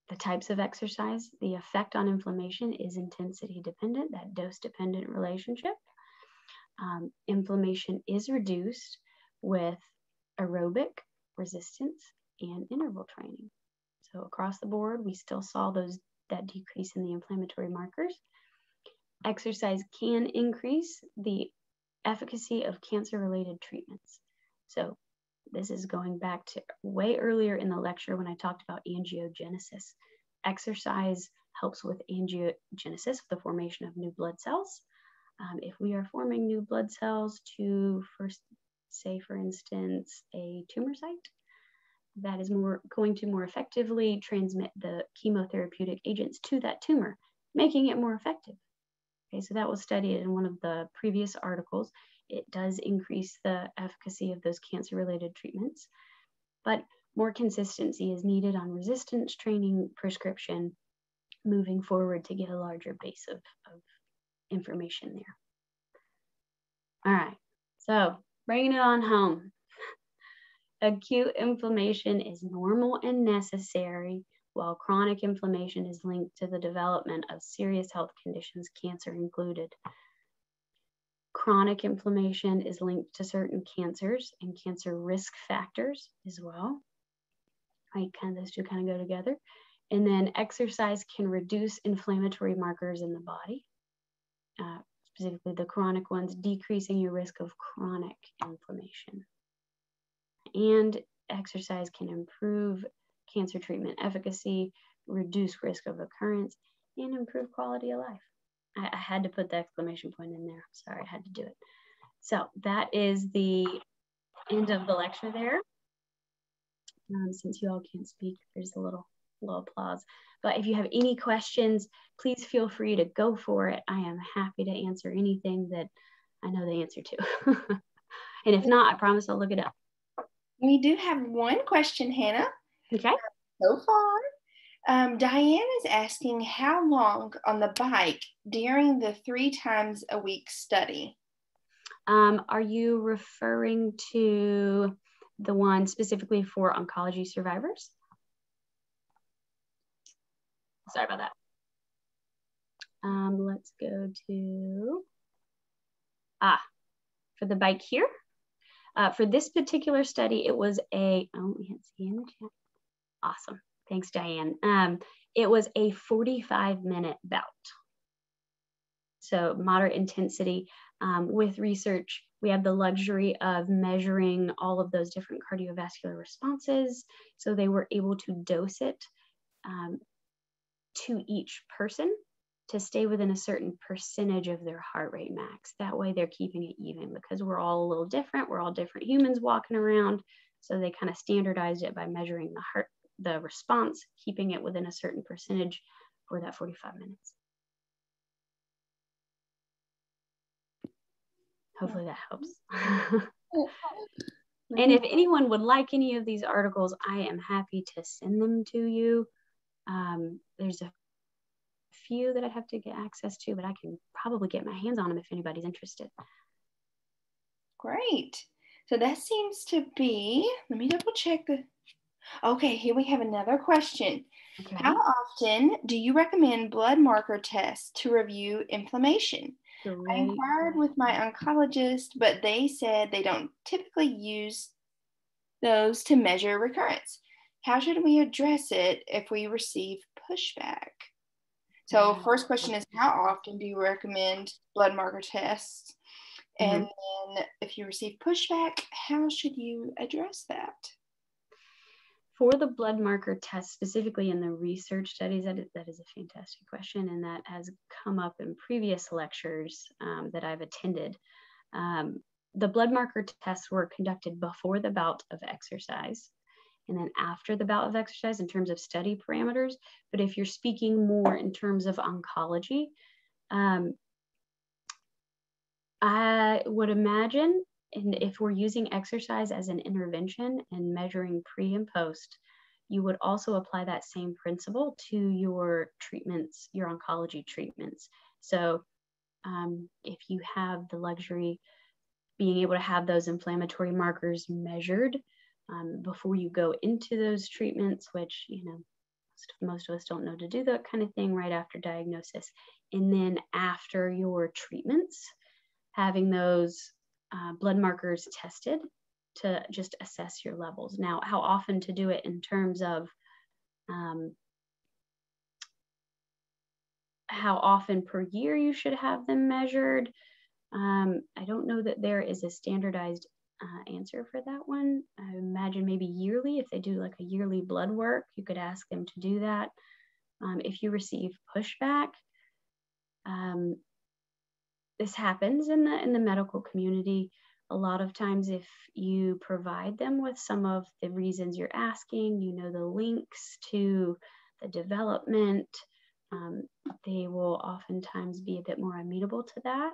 the types of exercise, the effect on inflammation is intensity dependent, that dose dependent relationship. Um, inflammation is reduced with aerobic resistance and interval training. So across the board, we still saw those that decrease in the inflammatory markers. Exercise can increase the efficacy of cancer-related treatments. So this is going back to way earlier in the lecture when I talked about angiogenesis. Exercise helps with angiogenesis, the formation of new blood cells. Um, if we are forming new blood cells to first say for instance a tumor site that is more going to more effectively transmit the chemotherapeutic agents to that tumor making it more effective okay so that was studied in one of the previous articles it does increase the efficacy of those cancer related treatments. But more consistency is needed on resistance training prescription moving forward to get a larger base of, of information there. All right, so bringing it on home. Acute inflammation is normal and necessary, while chronic inflammation is linked to the development of serious health conditions, cancer included. Chronic inflammation is linked to certain cancers and cancer risk factors as well. Right, kind of those two kind of go together. And then exercise can reduce inflammatory markers in the body, uh, specifically the chronic ones, decreasing your risk of chronic inflammation. And exercise can improve cancer treatment efficacy, reduce risk of occurrence, and improve quality of life. I, I had to put the exclamation point in there. Sorry, I had to do it. So that is the end of the lecture there. Um, since you all can't speak, there's a little, little applause. But if you have any questions, please feel free to go for it. I am happy to answer anything that I know the answer to. and if not, I promise I'll look it up. We do have one question, Hannah. Okay. So far. Um, Diane is asking how long on the bike during the three times a week study? Um, are you referring to the one specifically for oncology survivors? Sorry about that. Um, let's go to, ah, for the bike here. Uh, for this particular study, it was a, oh, we can't see in the chat. Awesome. Thanks, Diane. Um, it was a 45 minute bout. So moderate intensity. Um, with research, we have the luxury of measuring all of those different cardiovascular responses. So they were able to dose it um, to each person to stay within a certain percentage of their heart rate max. That way they're keeping it even because we're all a little different. We're all different humans walking around. So they kind of standardized it by measuring the heart the response, keeping it within a certain percentage for that 45 minutes. Hopefully that helps. and if anyone would like any of these articles, I am happy to send them to you. Um, there's a few that I have to get access to, but I can probably get my hands on them if anybody's interested. Great. So that seems to be, let me double check the, okay, here we have another question. Okay. How often do you recommend blood marker tests to review inflammation? Great. I inquired with my oncologist, but they said they don't typically use those to measure recurrence. How should we address it if we receive pushback? So, first question is How often do you recommend blood marker tests? And mm-hmm. then, if you receive pushback, how should you address that? For the blood marker test, specifically in the research studies, that is, that is a fantastic question, and that has come up in previous lectures um, that I've attended. Um, the blood marker tests were conducted before the bout of exercise and then after the bout of exercise in terms of study parameters. But if you're speaking more in terms of oncology, um, I would imagine, and if we're using exercise as an intervention and measuring pre and post, you would also apply that same principle to your treatments, your oncology treatments. So um, if you have the luxury being able to have those inflammatory markers measured um, before you go into those treatments, which, you know, most, most of us don't know to do that kind of thing right after diagnosis. And then after your treatments, having those uh, blood markers tested to just assess your levels. Now, how often to do it in terms of um, how often per year you should have them measured. Um, I don't know that there is a standardized uh, answer for that one. I imagine maybe yearly, if they do like a yearly blood work, you could ask them to do that. Um, if you receive pushback, um, this happens in the in the medical community. A lot of times, if you provide them with some of the reasons you're asking, you know the links to the development, um, they will oftentimes be a bit more amenable to that.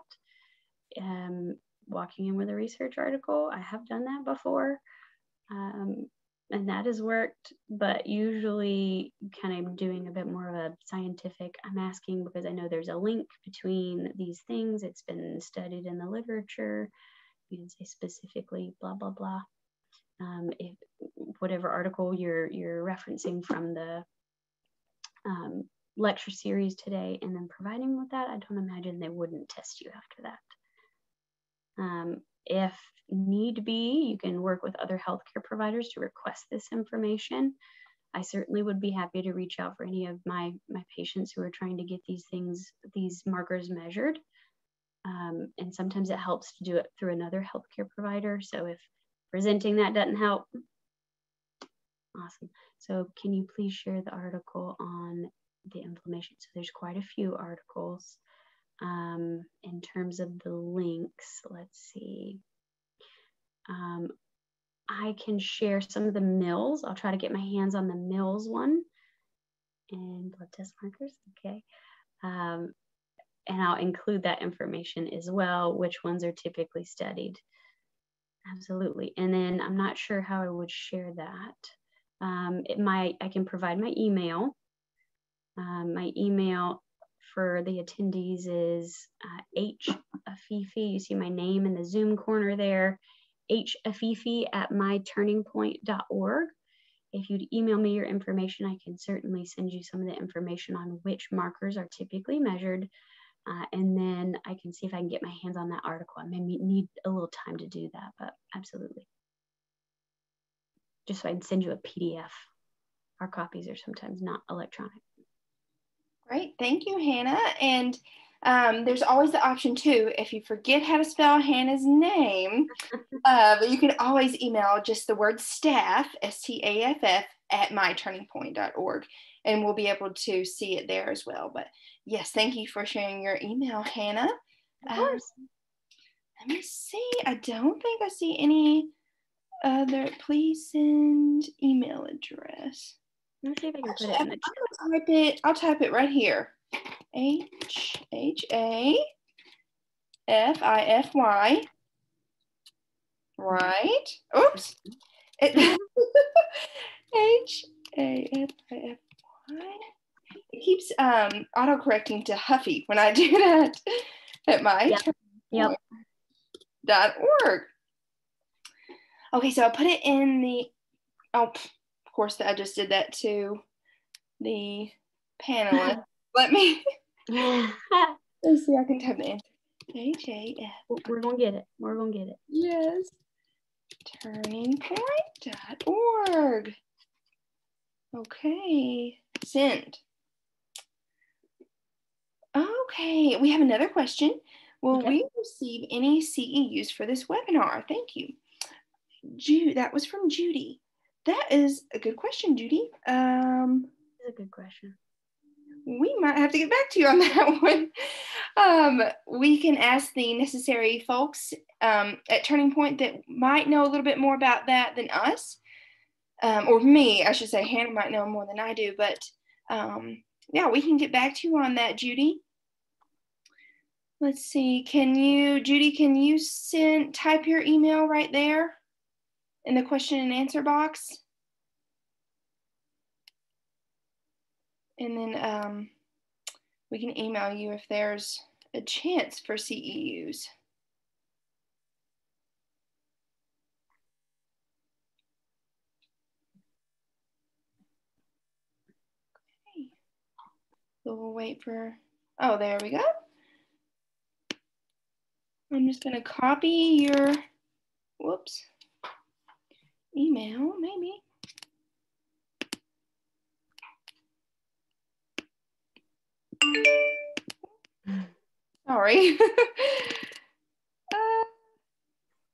Um, walking in with a research article. I have done that before. Um, and that has worked, but usually kind of doing a bit more of a scientific. I'm asking because I know there's a link between these things. It's been studied in the literature. You can say specifically blah blah blah. Um, if whatever article you're you're referencing from the um, lecture series today, and then providing with that, I don't imagine they wouldn't test you after that. Um, if need be, you can work with other healthcare providers to request this information. I certainly would be happy to reach out for any of my, my patients who are trying to get these things, these markers measured. Um, and sometimes it helps to do it through another healthcare provider. So if presenting that doesn't help, awesome. So can you please share the article on the inflammation? So there's quite a few articles. Um, in terms of the links, let's see. Um, I can share some of the mills. I'll try to get my hands on the mills one and blood test markers. Okay. Um, and I'll include that information as well, which ones are typically studied. Absolutely. And then I'm not sure how I would share that. Um, it might, I can provide my email. Um, my email for the attendees is uh, H Afify. You see my name in the Zoom corner there, H Afify at myturningpoint.org. If you'd email me your information, I can certainly send you some of the information on which markers are typically measured. Uh, and then I can see if I can get my hands on that article. I may need a little time to do that, but absolutely. Just so I can send you a PDF. Our copies are sometimes not electronic. Great. Thank you, Hannah. And um, there's always the option too, if you forget how to spell Hannah's name, uh, but you can always email just the word staff, S T A F F, at myturningpoint.org, and we'll be able to see it there as well. But yes, thank you for sharing your email, Hannah. Of course. Um, let me see. I don't think I see any other. Please send email address. Let me see if I can put it the chat. I'll type it, I'll type it right here. H H A F I F Y. Right. Oops. It, H A F I F Y. It keeps um, auto correcting to Huffy when I do that at my yep. yep. dot org. Okay, so I put it in the, oh, of course, I just did that to the panelist. Let me, let's see, I can type the answer. JJF. We're going to get it. We're going to get it. Yes. Turningpoint.org. Okay, send. Okay, we have another question. Will okay. we receive any CEUs for this webinar? Thank you. Jude, that was from Judy. That is a good question, Judy. Um, That's a good question. We might have to get back to you on that one. Um, we can ask the necessary folks um, at TurningPoint that might know a little bit more about that than us, um, or me, I should say. Hannah might know more than I do, but um, yeah, we can get back to you on that, Judy. Let's see. Can you, Judy, can you send type your email right there in the question and answer box? And then um, we can email you if there's a chance for CEUs. Okay. So we'll wait for, oh, there we go. I'm just going to copy your, whoops, email, maybe. Sorry. uh,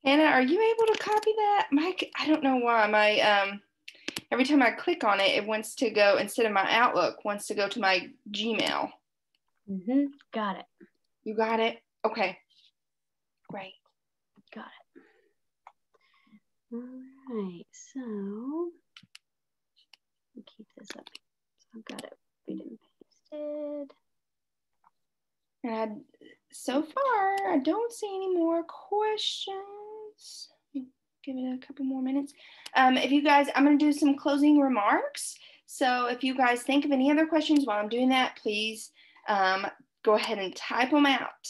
Hannah, are you able to copy that? Mike, I don't know why. My um every time I click on it, it wants to go instead of my Outlook, wants to go to my Gmail. Mm-hmm. Got it. You got it? Okay. Great. Got it. All right, so keep this up. So I've got it copied and pasted. And so far, I don't see any more questions. Give it a couple more minutes. Um, if you guys, I'm going to do some closing remarks. So if you guys think of any other questions while I'm doing that, please um, go ahead and type them out.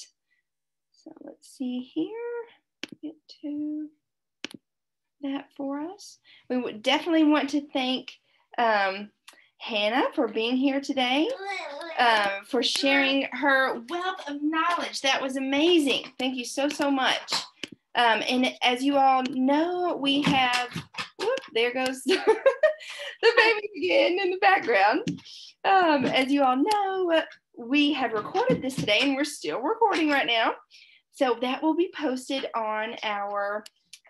So let's see here, get to that for us. We would definitely want to thank um, Hannah for being here today, um, for sharing her wealth of knowledge. That was amazing. Thank you so, so much. Um, and as you all know, we have, whoop, there goes the baby again in the background. Um, as you all know, we have recorded this today and we're still recording right now. So that will be posted on our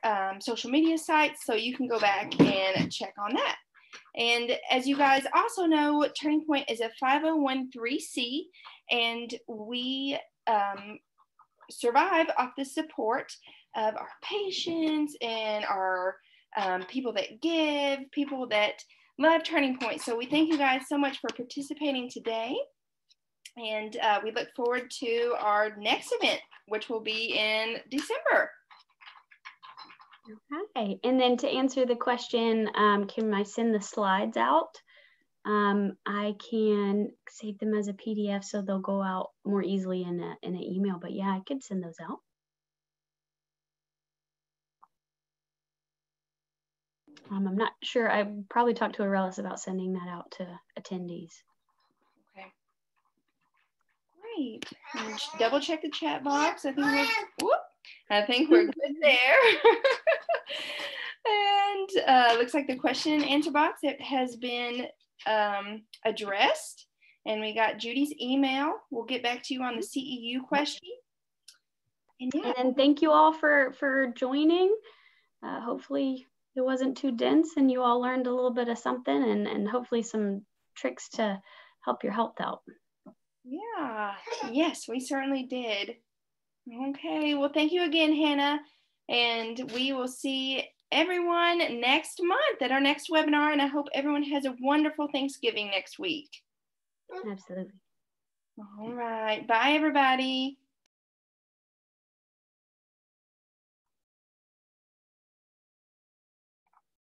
um, social media sites. So you can go back and check on that. And as you guys also know, TurningPoint is a 501c, and we um, survive off the support of our patients and our um, people that give, people that love TurningPoint. So we thank you guys so much for participating today. And uh, we look forward to our next event, which will be in December. Okay, and then to answer the question, um, can I send the slides out? Um, I can save them as a PDF so they'll go out more easily in, a, in an email, but yeah, I could send those out. Um, I'm not sure. I probably talked to Aurelis about sending that out to attendees. Okay. Great. double check the chat box. I think we're, whoop, I think we're good there. and uh, looks like the question and answer box it has been um, addressed. And we got Judy's email. We'll get back to you on the CEU question. And, yeah. and thank you all for for joining. Uh, hopefully it wasn't too dense and you all learned a little bit of something and, and hopefully some tricks to help your health out. Yeah, yes, we certainly did. Okay, well, thank you again, Hannah. And we will see everyone next month at our next webinar. And I hope everyone has a wonderful Thanksgiving next week. Absolutely. All right. Bye, everybody.